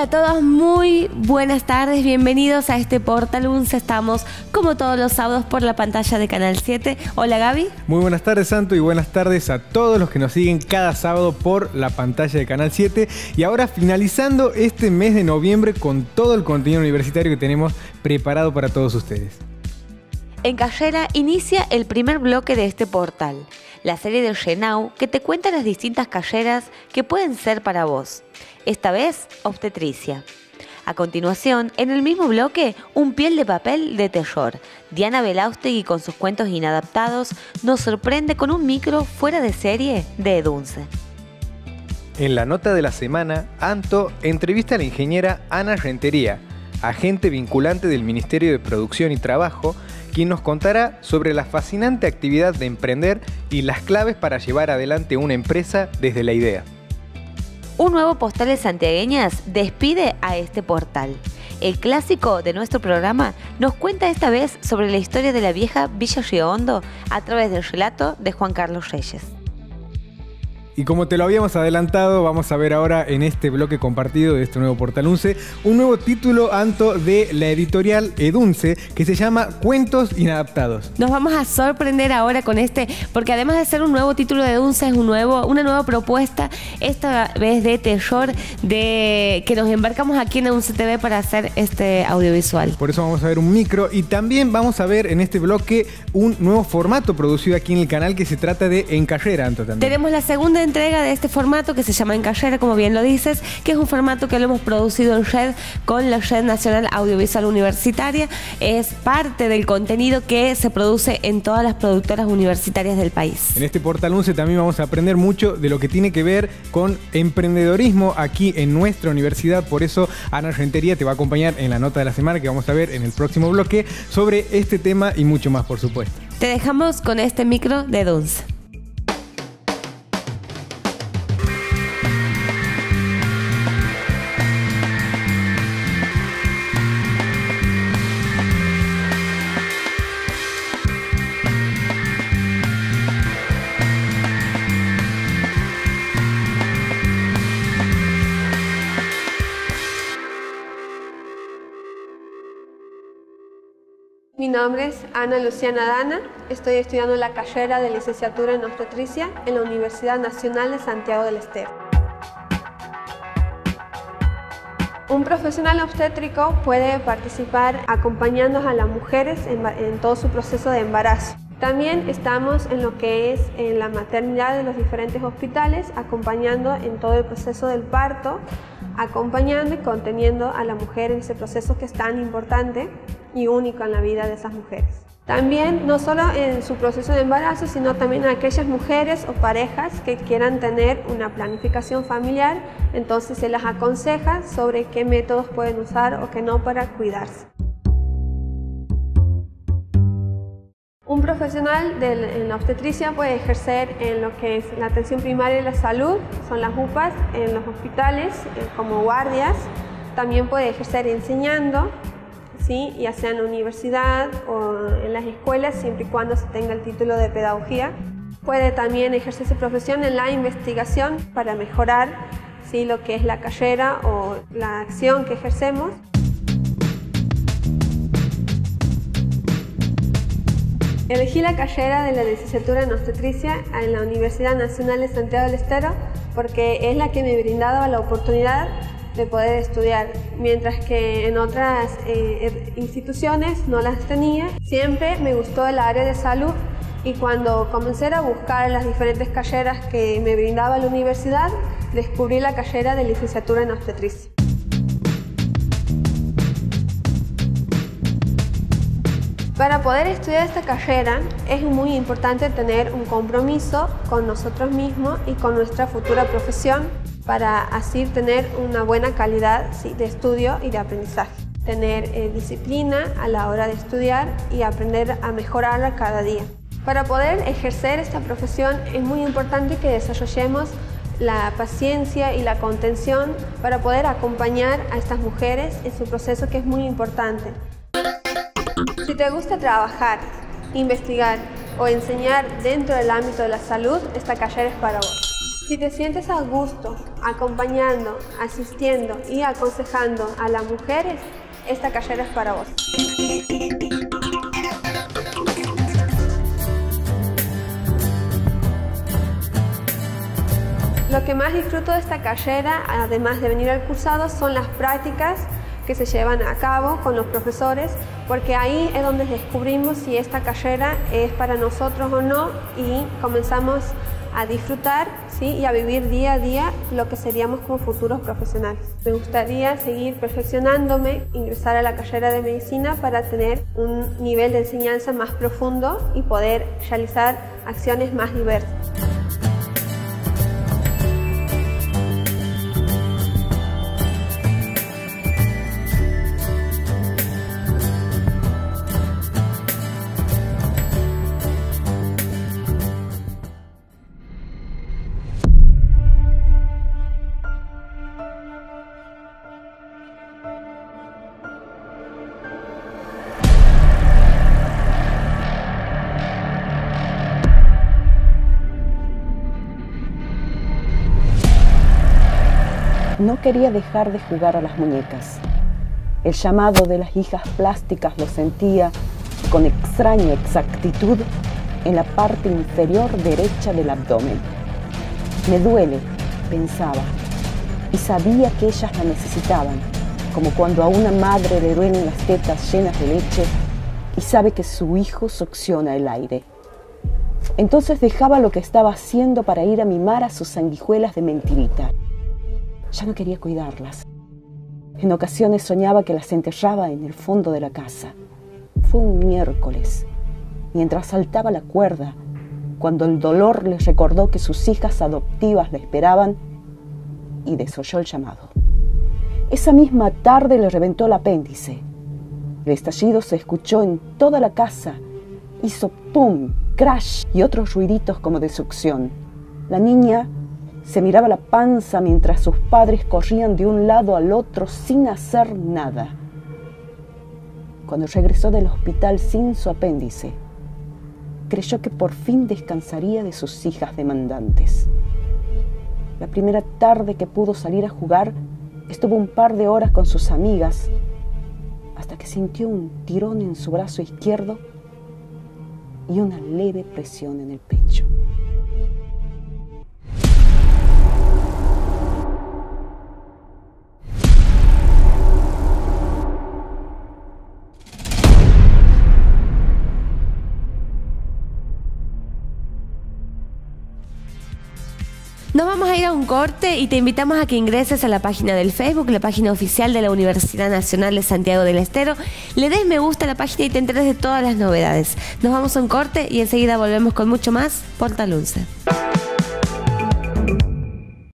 Hola a todos, muy buenas tardes, bienvenidos a este Portal UNCE. Estamos como todos los sábados por la pantalla de Canal 7. Hola Gaby. Muy buenas tardes Santo y buenas tardes a todos los que nos siguen cada sábado por la pantalla de Canal 7. Y ahora finalizando este mes de noviembre con todo el contenido universitario que tenemos preparado para todos ustedes. En Cayera inicia el primer bloque de este portal, la serie del Genau que te cuenta las distintas calleras que pueden ser para vos esta vez obstetricia. A continuación, en el mismo bloque, un piel de papel de terror. Diana Belaustegui con sus cuentos inadaptados nos sorprende con un micro fuera de serie de Edunce. En la nota de la semana, Anto entrevista a la ingeniera Ana Rentería, agente vinculante del Ministerio de Producción y Trabajo, quien nos contará sobre la fascinante actividad de emprender y las claves para llevar adelante una empresa desde la idea. Un nuevo postal de Santiagueñas despide a este portal. El clásico de nuestro programa nos cuenta esta vez sobre la historia de la vieja Villa Riondo a través del relato de Juan Carlos Reyes. Y como te lo habíamos adelantado, vamos a ver ahora en este bloque compartido de este nuevo Portal Unce un nuevo título, Anto, de la editorial Edunce, que se llama Cuentos Inadaptados. Nos vamos a sorprender ahora con este, porque además de ser un nuevo título de Edunce, es un nuevo, una nueva propuesta, esta vez de terror, de que nos embarcamos aquí en Edunce TV para hacer este audiovisual. Por eso vamos a ver un micro y también vamos a ver en este bloque un nuevo formato producido aquí en el canal que se trata de En Carrera, Anto, también. Tenemos la segunda entrega de este formato que se llama En Carrera, como bien lo dices, que es un formato que lo hemos producido en red con la Red Nacional Audiovisual Universitaria. Es parte del contenido que se produce en todas las productoras universitarias del país. En este portal 11 también vamos a aprender mucho de lo que tiene que ver con emprendedorismo aquí en nuestra universidad. Por eso Ana Rentería te va a acompañar en la nota de la semana que vamos a ver en el próximo bloque sobre este tema y mucho más, por supuesto. Te dejamos con este micro de Duns. Nombre es Ana Luciana Dana, estoy estudiando la carrera de licenciatura en obstetricia en la Universidad Nacional de Santiago del Estero. Un profesional obstétrico puede participar acompañando a las mujeres en, en, todo su proceso de embarazo. También estamos en lo que es en la maternidad de los diferentes hospitales, acompañando en todo el proceso del parto, acompañando y conteniendo a la mujer en ese proceso que es tan importante y único en la vida de esas mujeres. También, no solo en su proceso de embarazo, sino también a aquellas mujeres o parejas que quieran tener una planificación familiar, entonces se las aconseja sobre qué métodos pueden usar o qué no para cuidarse. Un profesional de la obstetricia puede ejercer en lo que es la atención primaria de la salud, son las UPAs, en los hospitales eh, como guardias. También puede ejercer enseñando, ¿sí? ya sea en la universidad o en las escuelas, siempre y cuando se tenga el título de pedagogía. Puede también ejercer su profesión en la investigación para mejorar ¿sí? lo que es la carrera o la acción que ejercemos. Elegí la carrera de la licenciatura en obstetricia en la Universidad Nacional de Santiago del Estero porque es la que me brindaba la oportunidad de poder estudiar, mientras que en otras eh, instituciones no las tenía. Siempre me gustó el área de salud y cuando comencé a buscar las diferentes carreras que me brindaba la universidad, descubrí la carrera de licenciatura en obstetricia. Para poder estudiar esta carrera es muy importante tener un compromiso con nosotros mismos y con nuestra futura profesión para así tener una buena calidad de estudio y de aprendizaje. Tener eh, disciplina a la hora de estudiar y aprender a mejorarla cada día. Para poder ejercer esta profesión es muy importante que desarrollemos la paciencia y la contención para poder acompañar a estas mujeres en su proceso que es muy importante. Si te gusta trabajar, investigar o enseñar dentro del ámbito de la salud, esta carrera es para vos. Si te sientes a gusto acompañando, asistiendo y aconsejando a las mujeres, esta carrera es para vos. Lo que más disfruto de esta carrera, además de venir al cursado, son las prácticas que se llevan a cabo con los profesores, porque ahí es donde descubrimos si esta carrera es para nosotros o no y comenzamos a disfrutar ¿sí? y a vivir día a día lo que seríamos como futuros profesionales. Me gustaría seguir perfeccionándome, ingresar a la carrera de medicina para tener un nivel de enseñanza más profundo y poder realizar acciones más diversas. No quería dejar de jugar a las muñecas. El llamado de las hijas plásticas lo sentía con extraña exactitud en la parte inferior derecha del abdomen. Me duele, pensaba, y sabía que ellas la necesitaban, como cuando a una madre le duelen las tetas llenas de leche y sabe que su hijo succiona el aire. Entonces dejaba lo que estaba haciendo para ir a mimar a sus sanguijuelas de mentirita. Ya no quería cuidarlas. En ocasiones soñaba que las enterraba en el fondo de la casa. Fue un miércoles, mientras saltaba la cuerda, cuando el dolor le recordó que sus hijas adoptivas la esperaban y desoyó el llamado. Esa misma tarde le reventó el apéndice. El estallido se escuchó en toda la casa. Hizo pum, crash y otros ruiditos como de succión. La niña se miraba la panza mientras sus padres corrían de un lado al otro sin hacer nada. Cuando regresó del hospital sin su apéndice, creyó que por fin descansaría de sus hijas demandantes. La primera tarde que pudo salir a jugar, estuvo un par de horas con sus amigas hasta que sintió un tirón en su brazo izquierdo y una leve presión en el pecho. Vamos a ir a un corte y te invitamos a que ingreses a la página del Facebook, la página oficial de la Universidad Nacional de Santiago del Estero, le des me gusta a la página y te enteres de todas las novedades. Nos vamos a un corte y enseguida volvemos con mucho más. Portalunce.